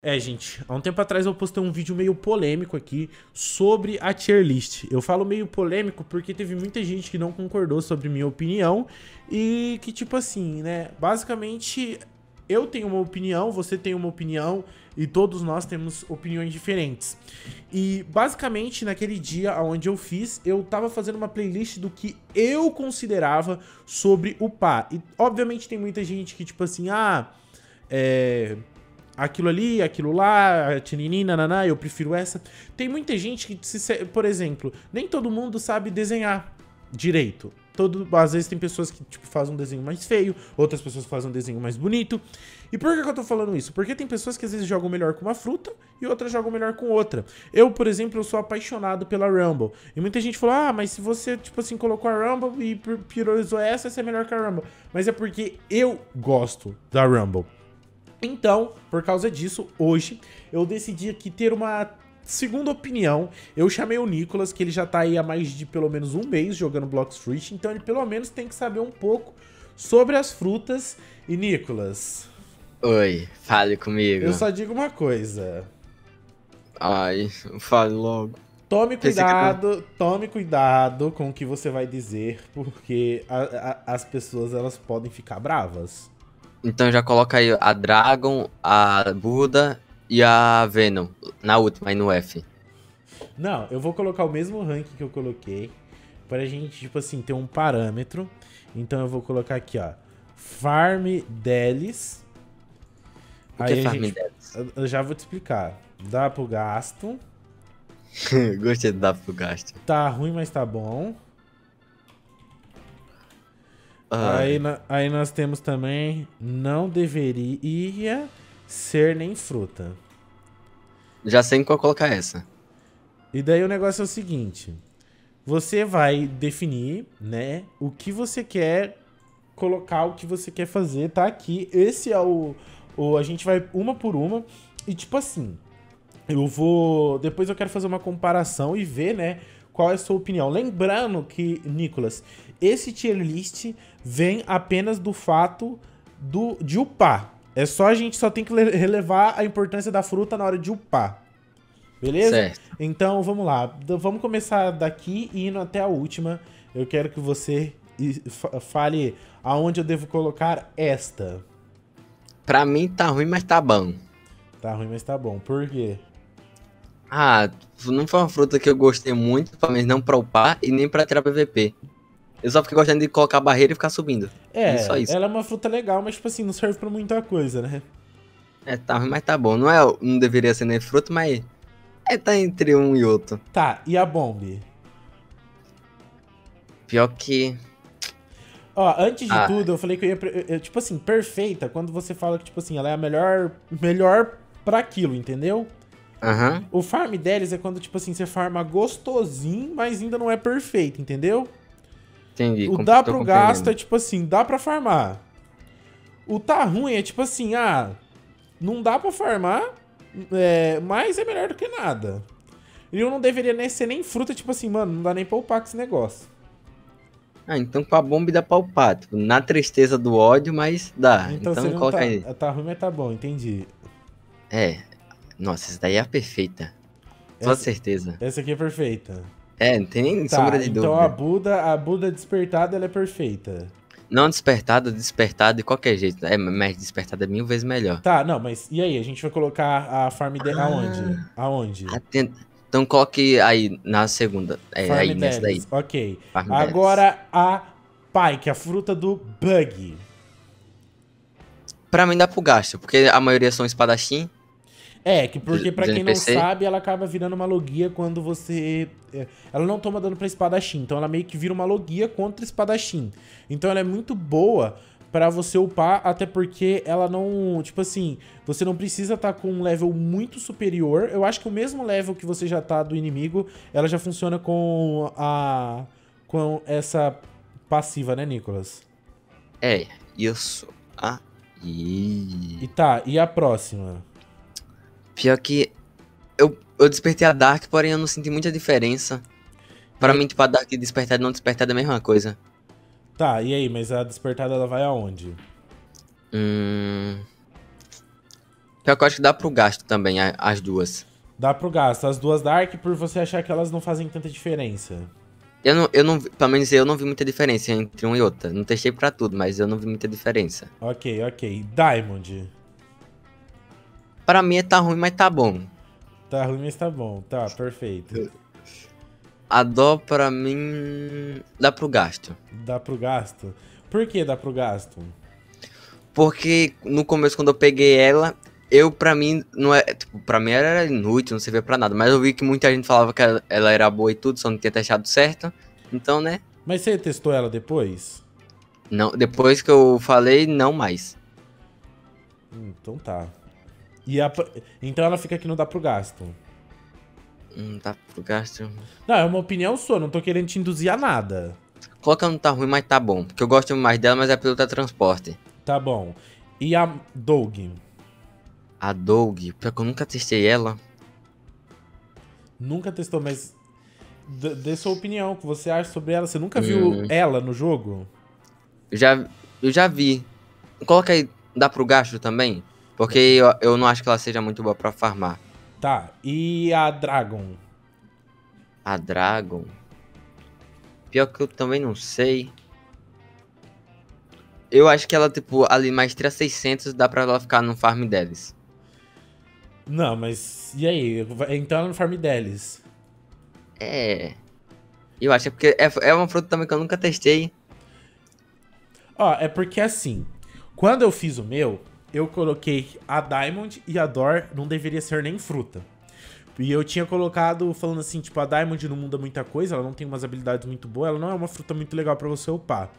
É, gente, há um tempo atrás eu postei um vídeo meio polêmico aqui sobre a tier list. Eu falo meio polêmico porque teve muita gente que não concordou sobre minha opinião e que, tipo assim, né, basicamente eu tenho uma opinião, você tem uma opinião e todos nós temos opiniões diferentes. E basicamente naquele dia onde eu fiz, eu tava fazendo uma playlist do que eu considerava sobre o pá. E obviamente tem muita gente que, tipo assim, ah, é aquilo ali, aquilo lá, tinini, nananá, eu prefiro essa. Tem muita gente que, se, por exemplo, nem todo mundo sabe desenhar direito. Todo, às vezes tem pessoas que tipo, fazem um desenho mais feio, outras pessoas fazem um desenho mais bonito. E por que, que eu tô falando isso? Porque tem pessoas que às vezes jogam melhor com uma fruta e outras jogam melhor com outra. Eu, por exemplo, eu sou apaixonado pela Rumble. E muita gente falou, ah, mas se você, tipo assim, colocou a Rumble e priorizou essa, essa é melhor que a Rumble. Mas é porque eu gosto da Rumble. Então, por causa disso, hoje eu decidi aqui ter uma segunda opinião. Eu chamei o Nicolas, que ele já tá aí há mais de pelo menos um mês jogando Blocks Fruit, então ele pelo menos tem que saber um pouco sobre as frutas. E Nicolas. Oi, fale comigo. Eu só digo uma coisa. Ai, fale logo. Tome cuidado, tome cuidado com o que você vai dizer, porque a, a, as pessoas elas podem ficar bravas. Então já coloca aí a Dragon, a Buda e a Venom na última, aí no F. Não, eu vou colocar o mesmo rank que eu coloquei pra gente, tipo assim, ter um parâmetro. Então eu vou colocar aqui, ó. Farm Delis. O que aí é Farm gente, Delis? Eu já vou te explicar. Dá pro gasto. Gostei de dar pro gasto. Tá ruim, mas tá bom. Aí, aí nós temos também não deveria ser nem fruta. Já sei em qual colocar essa. E daí o negócio é o seguinte: você vai definir, né, o que você quer colocar, o que você quer fazer, tá aqui. Esse é o, o a gente vai uma por uma e tipo assim, eu vou, depois eu quero fazer uma comparação e ver, né, qual é a sua opinião. Lembrando que, Nicolas, esse tier list vem apenas do fato do, de upar. É só a gente só tem que relevar a importância da fruta na hora de upar. Beleza? Certo. Então vamos lá. Vamos começar daqui e indo até a última. Eu quero que você fale aonde eu devo colocar esta. Pra mim tá ruim, mas tá bom. Tá ruim, mas tá bom. Por quê? Ah, não foi uma fruta que eu gostei muito, pelo menos não pra upar e nem pra tirar PVP. Eu só fiquei gostando de colocar a barreira e ficar subindo. É, só isso. ela é uma fruta legal, mas tipo assim, não serve pra muita coisa, né? É, tá, mas tá bom. Não, é, não deveria ser nem fruta, mas é, tá entre um e outro. Tá, e a bomb? Pior que... Ó, antes de ah. tudo, eu falei que eu ia... Eu, tipo assim, perfeita, quando você fala que, tipo assim, ela é a melhor, melhor pra aquilo, entendeu? Uhum. O farm deles é quando, tipo assim, você farma gostosinho, mas ainda não é perfeito, entendeu? Entendi. O dá pro gasto é tipo assim, dá pra farmar. O tá ruim é tipo assim, ah, não dá pra farmar, é, mas é melhor do que nada. E eu não deveria nem ser nem fruta, tipo assim, mano, não dá nem pra upar com esse negócio. Ah, então com a bomba dá pra upar. Tipo, na tristeza do ódio, mas dá. Então, então coloca tá, aí. Tá ruim, mas tá bom, entendi. É, nossa, essa daí é a perfeita. Com certeza. Essa aqui é perfeita. É, não tem nem tá, sombra de então dúvida. Então a Buda, a Buda despertada, ela é perfeita. Não despertada, despertada de qualquer jeito. É, mas despertada é mil vezes melhor. Tá, não, mas e aí? A gente vai colocar a farm de... Ah, aonde? Aonde? Atenta. Então coloque aí na segunda. É, farm aí, nessa daí. Ok. Farm Agora a Pike, a fruta do Bug. Pra mim dá pro gasto, porque a maioria são espadachim. É, que porque para quem não sabe, ela acaba virando uma logia quando você. É, ela não toma dano pra espadachim, então ela meio que vira uma logia contra espadachim. Então ela é muito boa para você upar, até porque ela não. Tipo assim, você não precisa estar tá com um level muito superior. Eu acho que o mesmo level que você já tá do inimigo, ela já funciona com a. com essa passiva, né, Nicolas? É, isso. Ah. E... e tá, e a próxima? Pior que eu, eu despertei a Dark, porém eu não senti muita diferença. Pra e... mim, tipo, a Dark despertada e não despertada é a mesma coisa. Tá, e aí, mas a despertada ela vai aonde? Hum. Pior que eu acho que dá pro gasto também, as duas. Dá pro gasto. As duas Dark por você achar que elas não fazem tanta diferença. Eu não, eu não, pelo menos eu não vi muita diferença entre uma e outra. Não testei pra tudo, mas eu não vi muita diferença. Ok, ok. Diamond. Pra mim tá ruim, mas tá bom. Tá ruim, mas tá bom. Tá, perfeito. A dó pra mim dá pro gasto. Dá pro gasto? Por que dá pro gasto? Porque no começo, quando eu peguei ela, eu pra mim, não é. Tipo, pra mim era inútil, não servia pra nada. Mas eu vi que muita gente falava que ela, era boa e tudo, só não tinha testado certo. Então, né? Mas você testou ela depois? Não, depois que eu falei, não mais. Hum, então tá. E a... Então ela fica aqui no dá pro gasto. Hum, tá pro gasto. Não, é uma opinião sua, não tô querendo te induzir a nada. Coloca não tá ruim, mas tá bom. Porque eu gosto mais dela, mas é pelo teletransporte. Tá bom. E a Doug? A Doug, pior que eu nunca testei ela. Nunca testou, mas. d- Dê sua opinião, o que você acha sobre ela? Você nunca viu Hum. ela no jogo? Eu já, eu já vi. Coloca aí, dá pro gasto também? Porque eu, eu não acho que ela seja muito boa pra farmar. Tá. E a Dragon? A Dragon. Pior que eu também não sei. Eu acho que ela, tipo, ali maestria 600 dá pra ela ficar no farm deles. Não, mas. E aí? Então ela no Farm deles. É. Eu acho que é porque é, é uma fruta também que eu nunca testei. Ó, é porque assim. Quando eu fiz o meu, eu coloquei a Diamond e a Dor não deveria ser nem fruta. E eu tinha colocado falando assim, tipo, a Diamond não muda muita coisa, ela não tem umas habilidades muito boas, ela não é uma fruta muito legal pra você upar.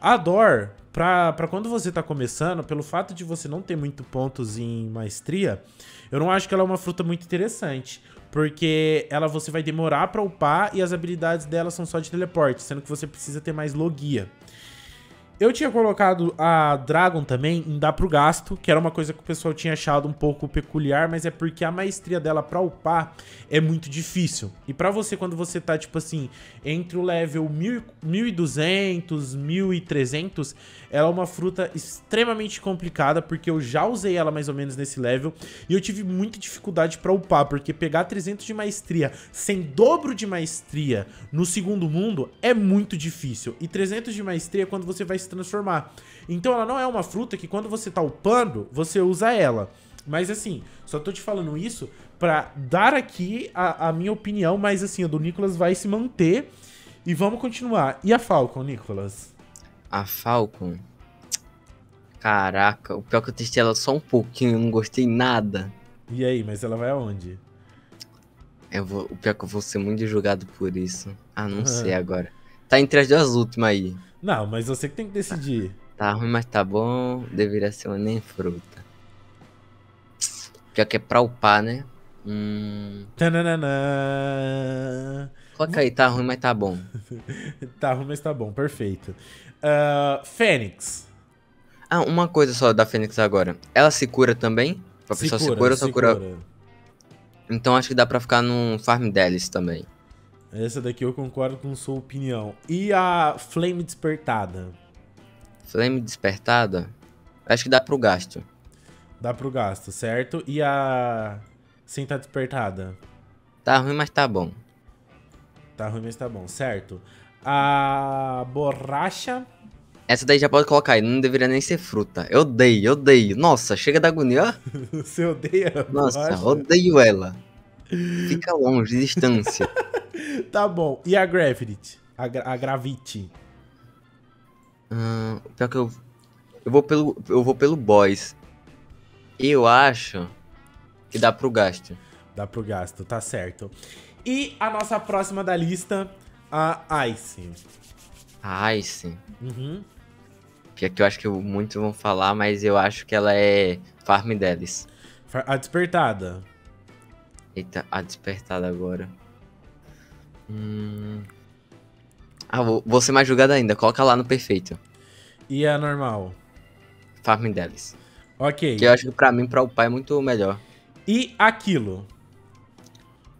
A Dor, pra, pra quando você tá começando, pelo fato de você não ter muito pontos em maestria, eu não acho que ela é uma fruta muito interessante. Porque ela você vai demorar pra upar e as habilidades dela são só de teleporte, sendo que você precisa ter mais logia. Eu tinha colocado a Dragon também em dar pro gasto, que era uma coisa que o pessoal tinha achado um pouco peculiar, mas é porque a maestria dela pra upar é muito difícil. E pra você, quando você tá, tipo assim, entre o level 1000 1200, 1300, ela é uma fruta extremamente complicada, porque eu já usei ela mais ou menos nesse level, e eu tive muita dificuldade pra upar, porque pegar 300 de maestria sem dobro de maestria no segundo mundo é muito difícil. E 300 de maestria é quando você vai se transformar. Então ela não é uma fruta que quando você tá upando, você usa ela. Mas assim, só tô te falando isso pra dar aqui a, a minha opinião, mas assim, a do Nicolas vai se manter. E vamos continuar. E a Falcon, Nicolas? A Falcon. Caraca, o pior que eu testei ela só um pouquinho, eu não gostei nada. E aí, mas ela vai aonde? Eu vou, o pior que eu vou ser muito julgado por isso. Ah, não Aham. sei agora. Tá entre as duas últimas aí. Não, mas você que tem que decidir. Tá ruim, mas tá bom. Deveria ser uma nem fruta. Pior que é pra upar, né? Hum. Tananana. Coloca aí, tá ruim, mas tá bom. Tá ruim, mas tá bom, perfeito. Ah, Fênix. Ah, uma coisa só da Fênix agora. Ela se cura também? Pra pessoa se cura ou só cura? Então acho que dá pra ficar num farm deles também. Essa daqui eu concordo com sua opinião. E a Flame Despertada? Flame despertada? Acho que dá pro gasto. Dá pro gasto, certo? E a Sem Tá Despertada? Tá ruim, mas tá bom. Tá ruim, mas tá bom, certo? A Borracha? Essa daí já pode colocar aí, não deveria nem ser fruta. Eu odeio, eu odeio. Nossa, chega da agonia. Você odeia Nossa, borracha? odeio ela. Fica longe, distância. Tá bom. E a Gravity? A, gra a Gravity? Hum, pior que eu. Eu vou pelo. Eu vou pelo boss. Eu acho que dá pro gasto. Dá pro gasto, tá certo. E a nossa próxima da lista, a Ice. A Ice. Uhum. Pior que eu acho que muitos vão falar, mas eu acho que ela é farm deles. A Despertada. Eita, a despertada agora. Hum. Ah, vou, vou ser mais julgado ainda. Coloca lá no perfeito. E a normal. Farm deles. Ok. Que eu acho que pra mim, pra upar é muito melhor. E aquilo.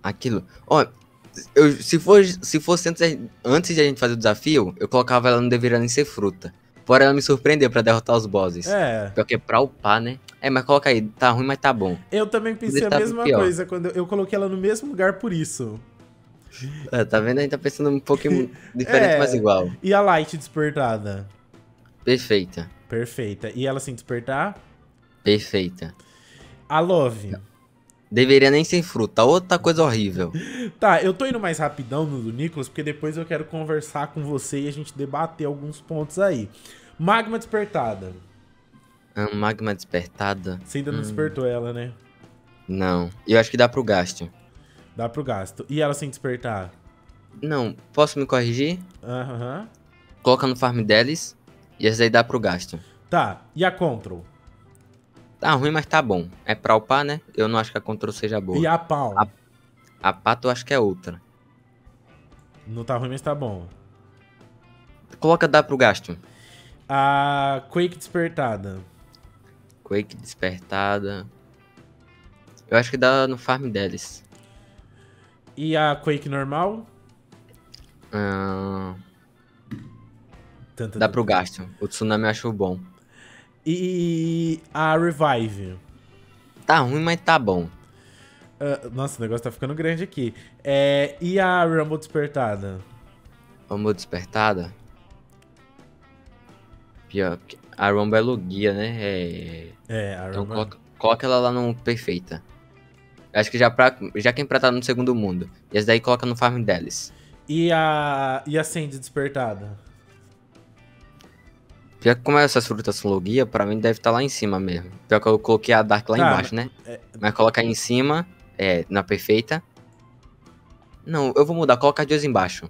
Aquilo. Ó, eu, se, for, se fosse antes, antes de a gente fazer o desafio, eu colocava ela não deveria nem ser fruta. Porém, ela me surpreendeu pra derrotar os bosses. É. Pior que é pra upar, né? É, mas coloca aí, tá ruim, mas tá bom. Eu também pensei a Tá mesma coisa quando eu, eu coloquei ela no mesmo lugar por isso. É, tá vendo? A gente tá pensando um pouquinho diferente, É. mas igual. E a Light despertada? Perfeita. Perfeita. E ela sem despertar? Perfeita. A Love. Deveria nem ser fruta, outra coisa horrível. Tá, eu tô indo mais rapidão no do Nicolas, porque depois eu quero conversar com você e a gente debater alguns pontos aí. Magma despertada. A magma despertada? Você ainda não despertou ela, né? Não. Eu acho que dá pro gasto. Dá pro gasto. E ela sem despertar? Não, posso me corrigir? Aham. Coloca no farm deles e essa aí dá pro gasto. Tá, e a Control? Tá ruim, mas tá bom. É pra upar, né? Eu não acho que a control seja boa. E a Palm? A- A pato eu acho que é outra. Não tá ruim, mas tá bom. Coloca dá pro gasto. A Quake despertada. Quake despertada. Eu acho que dá no farm deles. E a Quake normal? Ah, Tan, tan, dá pro gasto. O tsunami eu acho bom. E a Revive? Tá ruim, mas tá bom. Ah, nossa, o negócio tá ficando grande aqui. É, e a Rumble despertada? Vamos despertada. Pior, que a Rumble é logia, né? É... É, a Então Rumble. coloca, coloca ela lá no perfeita. Acho que já, pra, já quem pra tá no segundo mundo. E esse daí coloca no farm deles. E a. E a Sandy despertada? Pior que como essas frutas são logia, pra mim deve estar lá em cima mesmo. Pior que eu coloquei a Dark lá Tá, embaixo, né? é- Mas coloca aí em cima, é, na perfeita. Não, eu vou mudar, coloca as duas embaixo.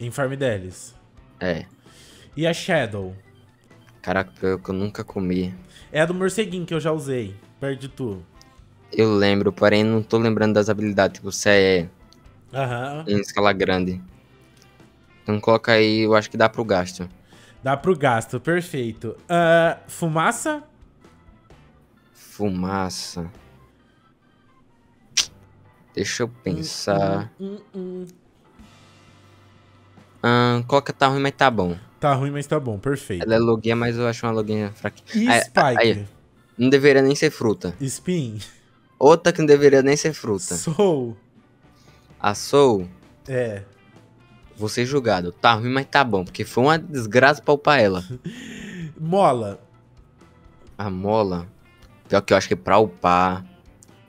Em Farm Delis. É. E a Shadow? Caraca, que eu nunca comi. É a do morceguinho que eu já usei. Perto de tu. Eu lembro, porém não tô lembrando das habilidades, tipo, é Aham. em escala grande. Então coloca aí, eu acho que dá pro gasto. Dá pro gasto, perfeito. Ah, fumaça? Fumaça. Deixa eu pensar. Hum, hum, hum. Ahn, coloca tá ruim, mas tá bom. Tá ruim, mas tá bom, perfeito. Ela é loguinha, mas eu acho uma loguinha fraquinha. E Aí- Spike? aí, não deveria nem ser fruta. Spin? Outra que não deveria nem ser fruta. Soul? A Soul, É. vou ser julgado. Tá ruim, mas tá bom. Porque foi uma desgraça pra upar ela. Mola? A mola. Pior que eu acho que pra upar.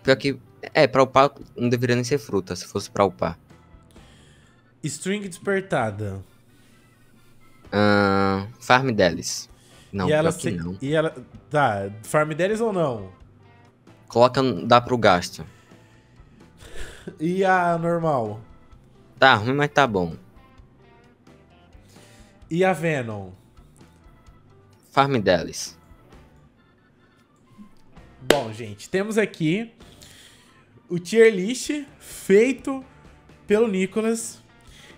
Pior que. É, pra upar não deveria nem ser fruta, se fosse pra upar. String despertada? Ahn, farm deles. Não, e ela se- não. E ela. Tá, Farm Delis ou não? Coloca, dá pro gasto. E a normal? Tá ruim, mas tá bom. E a Venom? Farm deles. Bom, gente, temos aqui o tier list feito pelo Nicolas.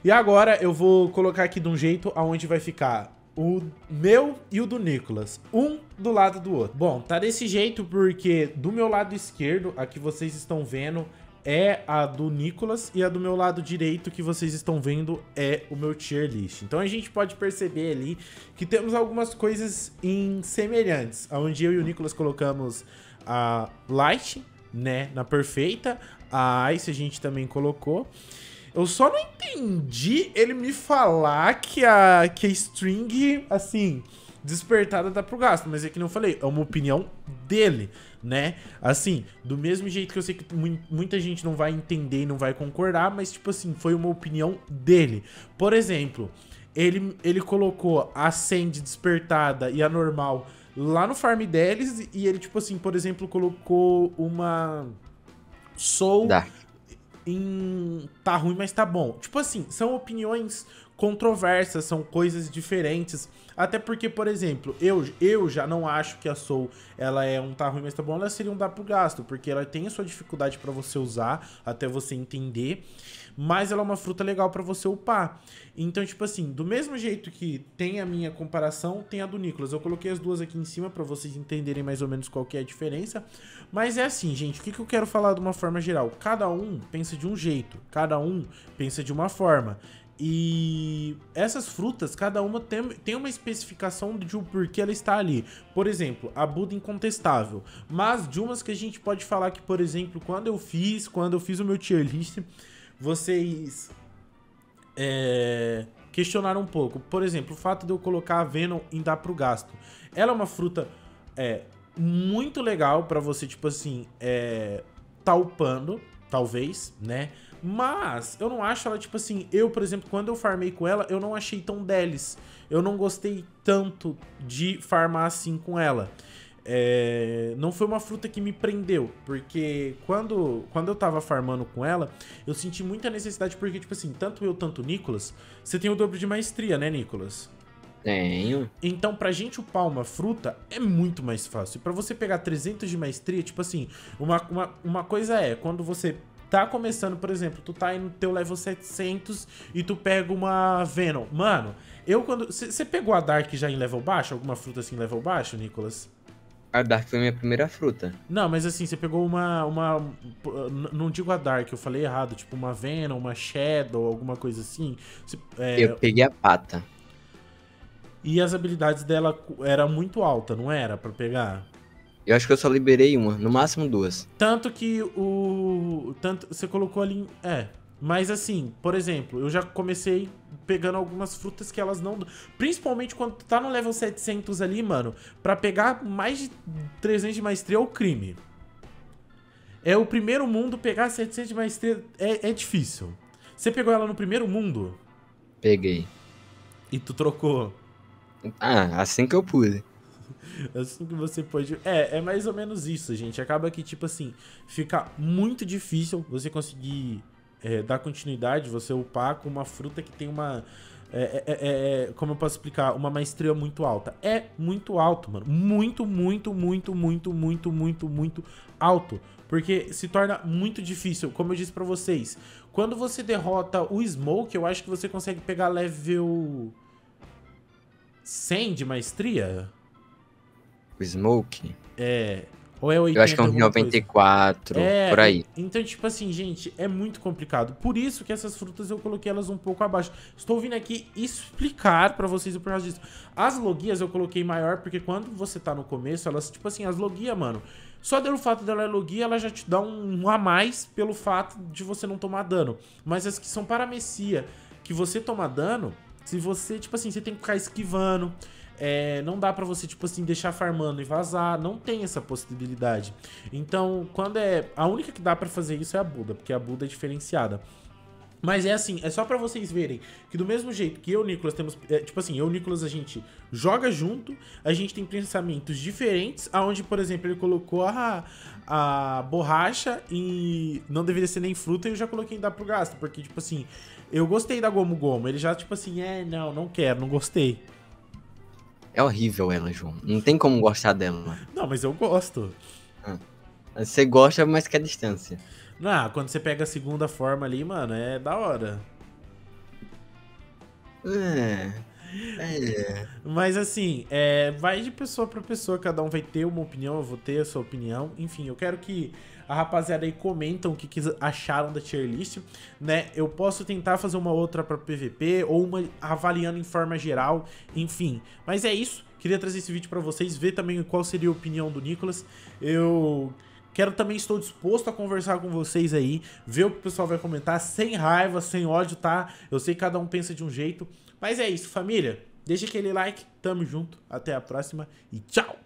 E agora eu vou colocar aqui de um jeito aonde vai ficar o meu e o do Nicolas, um do lado do outro. Bom, tá desse jeito porque do meu lado esquerdo, a que vocês estão vendo, é a do Nicolas e a do meu lado direito que vocês estão vendo é o meu tier list. Então a gente pode perceber ali que temos algumas coisas em semelhantes, onde eu e o Nicolas colocamos a Light, né, na perfeita, a Ice a gente também colocou. Eu só não entendi ele me falar que a, que a string, assim, despertada dá pro gasto. Mas é que não falei, é uma opinião dele, né? Assim, do mesmo jeito que eu sei que mu- muita gente não vai entender e não vai concordar, mas, tipo assim, foi uma opinião dele. Por exemplo, ele, ele colocou a Sand despertada e a normal lá no farm deles e ele, tipo assim, por exemplo, colocou uma Soul Dark. Em tá ruim, mas tá bom. Tipo assim, são opiniões controversas, são coisas diferentes. Até porque, por exemplo, eu, eu já não acho que a Soul ela é um tá ruim, mas tá bom, ela seria um dá pro gasto, porque ela tem a sua dificuldade pra você usar, até você entender, mas ela é uma fruta legal pra você upar. Então, tipo assim, do mesmo jeito que tem a minha comparação, tem a do Nicolas. Eu coloquei as duas aqui em cima pra vocês entenderem mais ou menos qual que é a diferença. Mas é assim, gente, o que, que eu quero falar de uma forma geral? Cada um pensa de um jeito, cada um pensa de uma forma. E essas frutas, cada uma tem, tem uma especificação de o porquê ela está ali. Por exemplo, a Buda incontestável. Mas de umas que a gente pode falar que, por exemplo, quando eu fiz, quando eu fiz o meu tier list, vocês é, questionaram um pouco. Por exemplo, o fato de eu colocar a Venom em dar pro gasto. Ela é uma fruta é, muito legal para você, tipo assim, é, tá talvez, né? Mas eu não acho ela, tipo assim, eu, por exemplo, quando eu farmei com ela, eu não achei tão delis. Eu não gostei tanto de farmar assim com ela. É, não foi uma fruta que me prendeu, porque quando, quando eu tava farmando com ela, eu senti muita necessidade, porque, tipo assim, tanto eu, tanto o Nicolas, você tem o dobro de maestria, né, Nicolas? Tenho. Então, pra gente upar uma fruta é muito mais fácil. Pra você pegar 300 de maestria, tipo assim, uma, uma, uma coisa é, quando você tá começando, por exemplo, tu tá aí no teu level 700 e tu pega uma Venom. Mano, eu quando... Você pegou a Dark já em level baixo? Alguma fruta assim em level baixo, Nicolas? A Dark foi minha primeira fruta. Não, mas assim, você pegou uma, uma... Não digo a Dark, eu falei errado. Tipo, uma Venom, uma Shadow, alguma coisa assim. Você, é... Eu peguei a pata. E as habilidades dela era muito alta, não era? para pegar? Eu acho que eu só liberei uma, no máximo duas. Tanto que o. Tanto. Você colocou ali. É. Mas assim, por exemplo, eu já comecei pegando algumas frutas que elas não. Principalmente quando tu tá no level 700 ali, mano. Pra pegar mais de 300 de maestria é o crime. É o primeiro mundo, pegar 700 de maestria é, é difícil. Você pegou ela no primeiro mundo? Peguei. E tu trocou? Ah, assim que eu pude. assim que você pode. É, é mais ou menos isso, gente. Acaba que, tipo assim, fica muito difícil você conseguir é, dar continuidade, você upar com uma fruta que tem uma. É, é, é, é, como eu posso explicar? Uma maestria muito alta. É muito alto, mano. Muito, muito, muito, muito, muito, muito, muito alto. Porque se torna muito difícil. Como eu disse para vocês, quando você derrota o Smoke, eu acho que você consegue pegar level 100 de maestria. O Smoke? É. Ou é 80, Eu acho que é uns 94, é, por aí. Então, tipo assim, gente, é muito complicado. Por isso que essas frutas eu coloquei elas um pouco abaixo. Estou vindo aqui explicar para vocês o porquê disso. As logias eu coloquei maior porque quando você tá no começo, elas, tipo assim, as logias, mano, só pelo fato dela é logia, ela já te dá um, um a mais pelo fato de você não tomar dano. Mas as que são para Messia, que você toma dano, se você, tipo assim, você tem que ficar esquivando. É, não dá para você, tipo assim, deixar farmando e vazar. Não tem essa possibilidade. Então, quando é. A única que dá para fazer isso é a Buda, porque a Buda é diferenciada. Mas é assim, é só para vocês verem que do mesmo jeito que eu e o Nicolas temos, é, tipo assim, eu e o Nicolas a gente joga junto, a gente tem pensamentos diferentes, aonde, por exemplo, ele colocou a, a borracha e não deveria ser nem fruta e eu já coloquei em dar pro gasto, porque tipo assim, eu gostei da Gomu Gomu, ele já tipo assim, é, não, não quero, não gostei. É horrível ela, João. Não tem como gostar dela. Não, mas eu gosto. Ah. Você gosta, mas quer distância. Não, quando você pega a segunda forma ali, mano, é da hora. É. É. Mas assim, é, vai de pessoa para pessoa, cada um vai ter uma opinião, eu vou ter a sua opinião. Enfim, eu quero que a rapaziada aí comentam o que, que acharam da tier list, né? Eu posso tentar fazer uma outra para PVP ou uma avaliando em forma geral, enfim. Mas é isso, queria trazer esse vídeo para vocês, ver também qual seria a opinião do Nicolas. Eu Quero também, estou disposto a conversar com vocês aí, ver o que o pessoal vai comentar, sem raiva, sem ódio, tá? Eu sei que cada um pensa de um jeito. Mas é isso, família. Deixa aquele like, tamo junto, até a próxima e tchau!